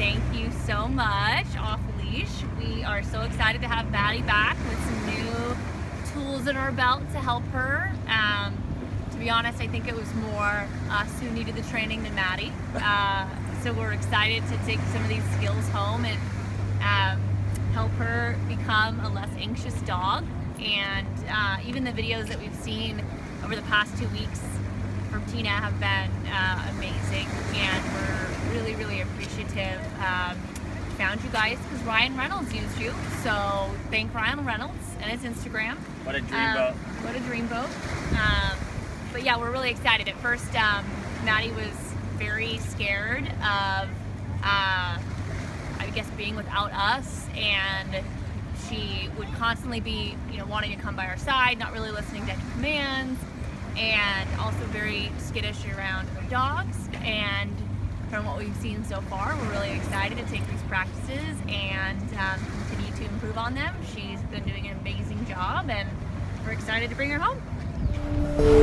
thank you so much off leash. We are so excited to have Maddie back with some new tools in our belt to help her. Um, to be honest, I think it was more us who needed the training than Maddie. Uh, so we're excited to take some of these skills home and um, help her become a less anxious dog. And uh, even the videos that we've seen over the past two weeks from Tina have been uh, amazing, and we're appreciative. Um, found you guys because Ryan Reynolds used you, so thank Ryan Reynolds and his Instagram. What a dream Um, boat. What a dream boat. Um, but yeah, we're really excited. At first, um, Maddie was very scared of, uh, I guess, being without us, and she would constantly be, you know, wanting to come by our side, not really listening to any commands, and also very skittish around her dogs. And from what we've seen so far, we're really excited to take these practices and um, continue to improve on them. She's been doing an amazing job, and we're excited to bring her home.